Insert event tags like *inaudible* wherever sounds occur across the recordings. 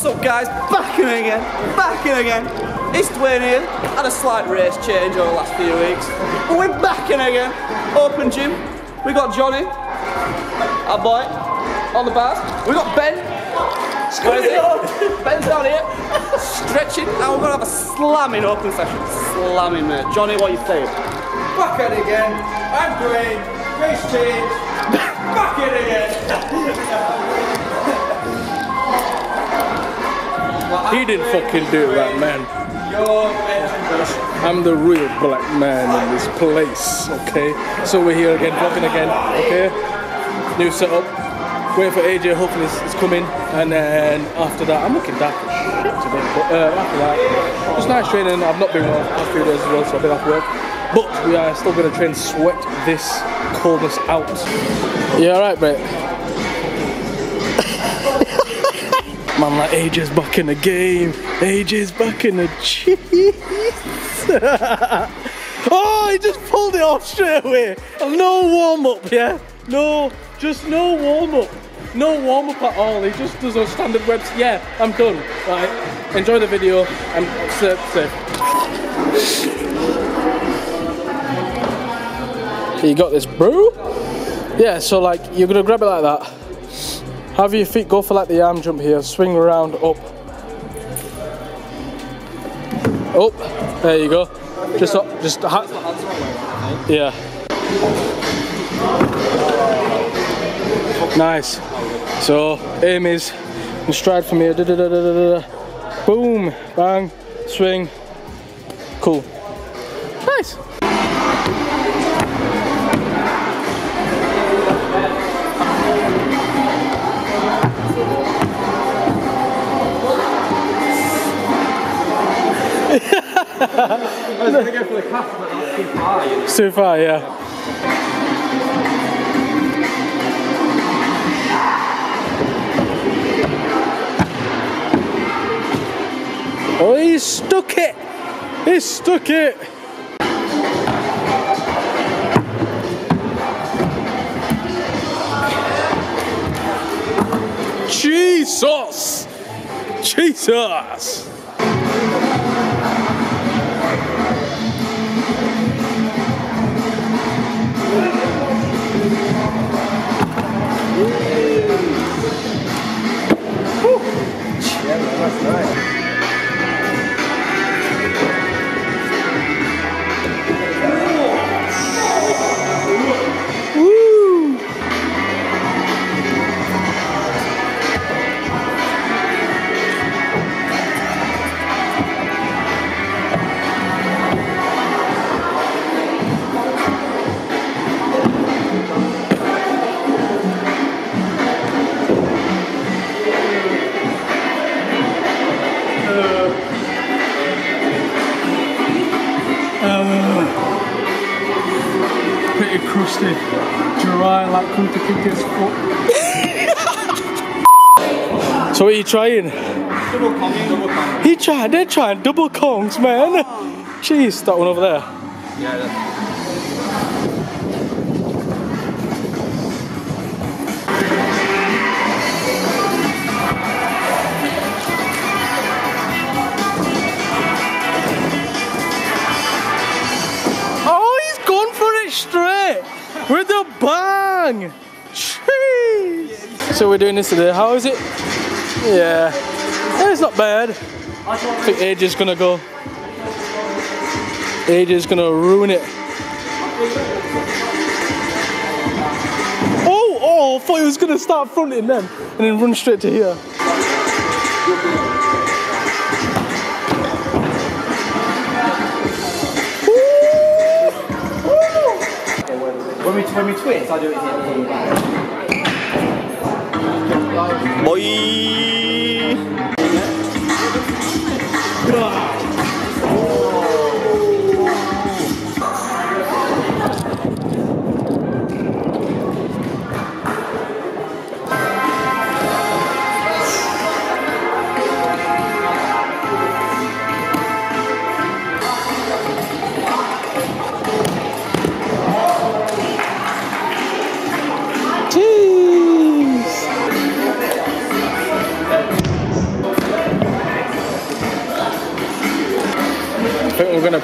What's up guys? Back in again, back in again. It's Dwain here. Had a slight race change over the last few weeks. But we're back in again. Open gym. We got Johnny, our boy, on the bars. We got Ben. Where is it? *laughs* Ben's down here. Stretching. And we're gonna have a slamming open session. Slamming mate. Johnny, what are you saying? Back it again. I'm Dwain. Race change. *laughs* Back in again. *laughs* He didn't fucking do that, man. I'm the real black man in this place, okay? So we're here again, vlogging again, okay? New setup. Waiting for AJ, hopefully it's, it's coming. And then after that, I'm looking dark today. But uh, after that, just nice training. I've not been well past few days as well, so I've been off work. But we are still going to try and sweat this coldness out. Yeah, alright, mate. Man, like AJ's back in the game. AJ's back in the cheese. *laughs* oh, he just pulled it off straight away. No warm up, yeah? No, just no warm up. No warm up at all. He just does a standard web. Yeah, I'm done. Right. Enjoy the video and safe. safe. You got this, bro? Yeah, so like you're gonna grab it like that. Have your feet go for like the arm jump here, swing around up. Up, there you go. Just up, just ha yeah. Nice. So aim is and stride from here. Da, da, da. Boom, bang, swing. Cool. Nice. I was going to go for the calf, but that's too far. Too far, yeah. Oh, he stuck it! He stuck it! Jesus! Jesus! Pretty crusty, dry like Kunta Kinte's foot. so what are you trying? Double coming, double coming. He tried, they're trying double kongs, man. Jeez, that one over there. Yeah, So we're doing this today. How is it? Yeah, Yeah, it's not bad. I think AJ's gonna go. AJ's gonna ruin it. Oh, oh! I thought he was gonna start fronting then and then run straight to here. When we, when we twist, I do it here. Boy! Jeez.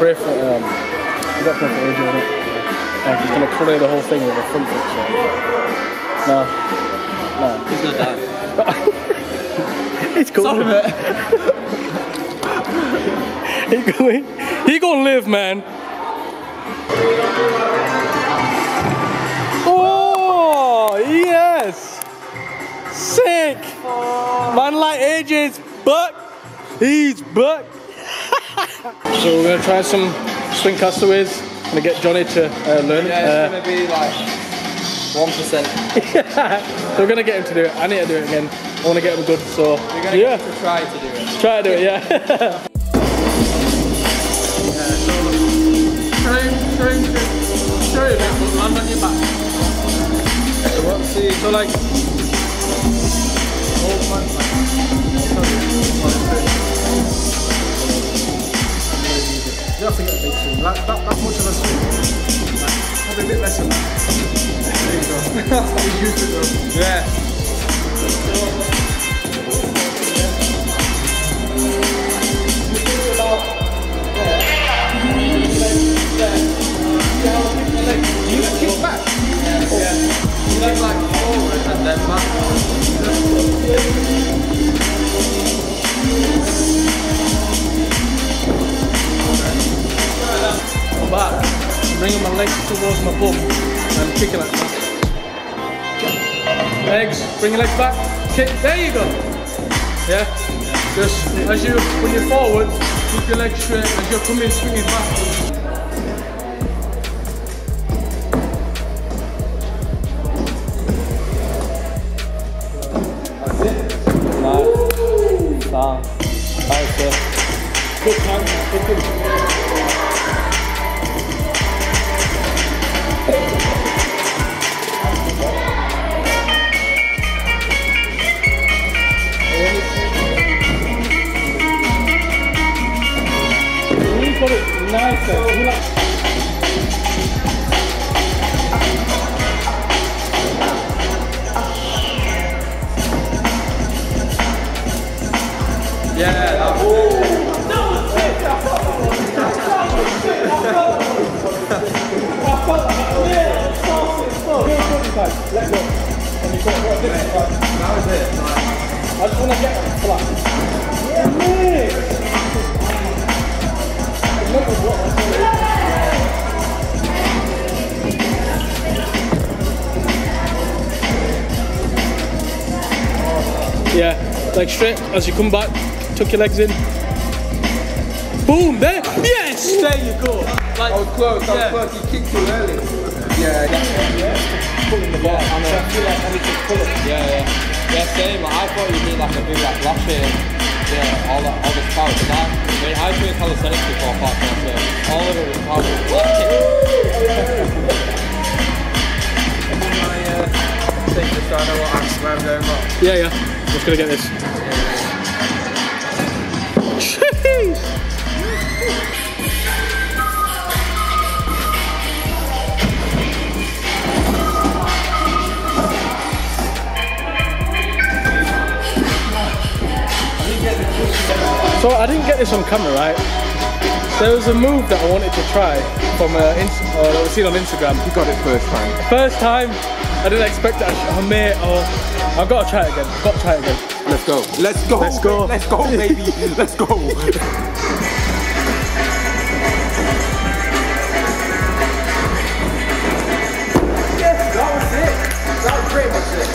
For um, gotta pray for AJ. innit? Like he's gonna clear the whole thing with a front foot. So. No, no. He's gonna die. It's cool. Mate. He going, he gonna live, man. Oh yes, sick. Man like AJ's butt. He's butt. So we're gonna try some swing castaways. Gonna get Johnny to uh, learn it. Yeah, Uh, it's gonna be like one percent. so *laughs* we're gonna get him to do it. I need to do it again. I want to get him good. So We're gonna yeah, to try to do it. try to do it. Yeah. *laughs* Try, try, big swing. Like, that, that much of a swing. Like, probably a bit less than that. There you go. *laughs* He's used to it though. Yeah. You kick back. Yeah. You kick like forward legs towards my bum and like that. Legs, bring your legs back. Kick. There you go. Yeah. Just as you, when you're forward, keep your legs straight. As you're coming, swinging back. That's it. Nice. Nice. Good time. Good time. That was it. I just want to get it flat. Yeah, like straight as you come back, tuck your legs in. Boom, there. Yes, there you go. Like, I was close, I was Yeah. close. You kicked too early. Yeah, yeah. Pulling the ball. I know. I feel like I need to pull it. Yeah, yeah. Yeah, same. Like, I thought you'd need like a big like lash in. Yeah, all that, all this power. Cause I, I mean, I've been calisthenics before, apart from so all of it was power. Take this so I know what I'm, where I'm going wrong. Yeah, yeah. Just gonna get this. So I didn't get this on camera, right? There was a move that I wanted to try from uh, Inst- uh, that was seen on Instagram. You got it first time. First time, I didn't expect it. I, oh, mate, oh, I've got to try it again. I've got to try it again. Let's go. Let's go. Let's go. Let's go, baby. *laughs* Let's go. yes, that was it. That was pretty much it.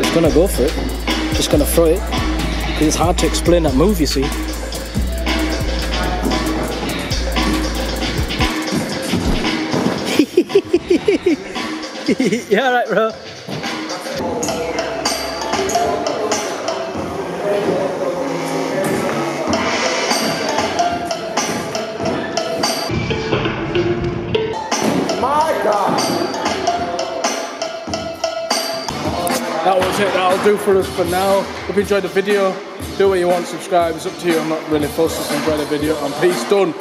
He's gonna go for it. Just gonna throw it. 'Cause it's hard to explain that move, you see. *laughs* yeah, right, bro. That was it. That'll do for us for now. Hope you enjoyed the video. Do what you want, subscribe. It's up to you. I'm not really fussed. Just enjoy the video. And peace done.